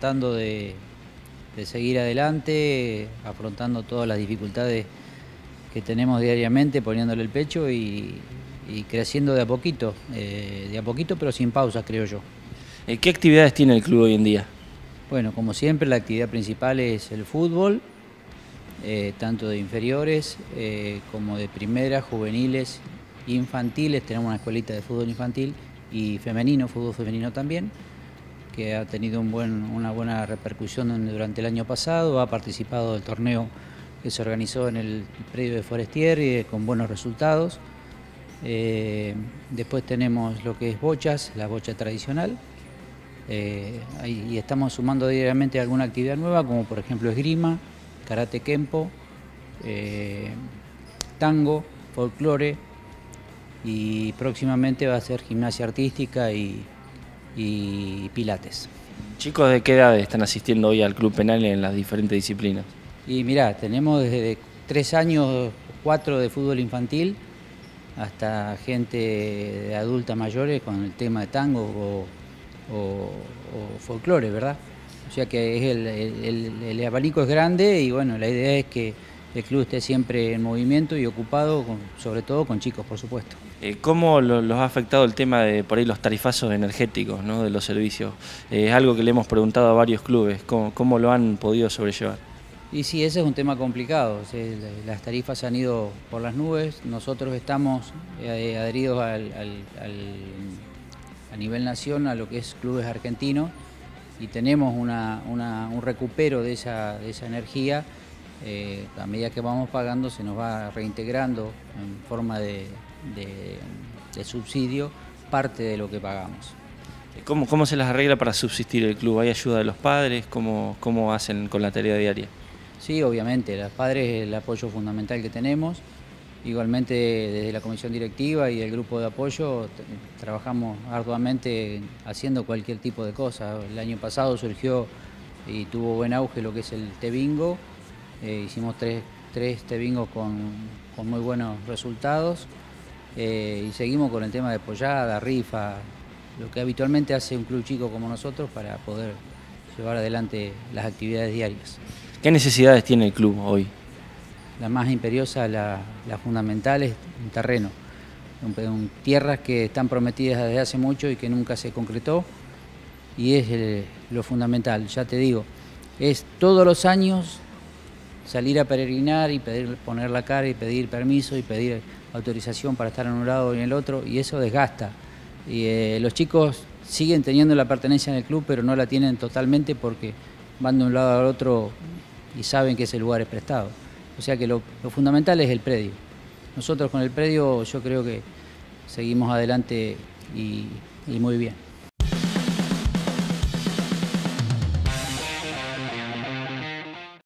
tratando de, seguir adelante, afrontando todas las dificultades que tenemos diariamente, poniéndole el pecho y, creciendo de a poquito, eh, de a poquito pero sin pausas creo yo. Eh, ¿Qué actividades tiene el club hoy en día? Bueno, como siempre la actividad principal es el fútbol, eh, tanto de inferiores como de primera, juveniles, infantiles, tenemos una escuelita de fútbol infantil y femenino, fútbol femenino también que ha tenido una buena repercusión durante el año pasado, ha participado del torneo que se organizó en el predio de Forestier y con buenos resultados. Eh, después tenemos lo que es bochas, la bocha tradicional, eh, y estamos sumando diariamente alguna actividad nueva, como por ejemplo esgrima, karate kempo, eh, tango, folclore, y próximamente va a ser gimnasia artística y y Pilates. ¿Chicos de qué edad están asistiendo hoy al Club Penal en las diferentes disciplinas? Y mirá, tenemos desde tres años, cuatro de fútbol infantil, hasta gente de adulta mayores con el tema de tango o, folclore, ¿verdad? O sea que es el, el, abanico es grande y bueno, la idea es que el club esté siempre en movimiento y ocupado, sobre todo con chicos, por supuesto. Eh, ¿Cómo los ha afectado el tema de por ahí los tarifazos energéticos ¿no? de los servicios? Eh, es algo que le hemos preguntado a varios clubes, ¿cómo, lo han podido sobrellevar? Y sí, ese es un tema complicado. las tarifas se han ido por las nubes. Nosotros estamos eh, adheridos al, a nivel nacional a lo que es clubes argentinos y tenemos un recupero de esa, de esa energía. A medida que vamos pagando se nos va reintegrando en forma de, de, subsidio parte de lo que pagamos. ¿Cómo, ¿Cómo, se las arregla para subsistir el club? ¿Hay ayuda de los padres? ¿Cómo, ¿Cómo hacen con la tarea diaria? Sí, obviamente, los padres es el apoyo fundamental que tenemos. Igualmente desde la comisión directiva y el grupo de apoyo trabajamos arduamente haciendo cualquier tipo de cosa. El año pasado surgió y tuvo buen auge lo que es el T-Bingo. Eh, hicimos tres, tres T-Bingos con, con muy buenos resultados. Eh, y seguimos con el tema de pollada, rifa, lo que habitualmente hace un club chico como nosotros para poder llevar adelante las actividades diarias. ¿Qué necesidades tiene el club hoy? La más imperiosa, la, fundamental es un terreno, tierras que están prometidas desde hace mucho y que nunca se concretó y es lo fundamental, ya te digo, es todos los años salir a peregrinar y pedir, poner la cara y pedir permiso y pedir autorización para estar en un lado y en el otro, y eso desgasta. Y eh, los chicos siguen teniendo la pertenencia en el club, pero no la tienen totalmente porque van de un lado al otro y saben que ese lugar es prestado. O sea que lo, fundamental es el predio. Nosotros con el predio yo creo que seguimos adelante y muy bien.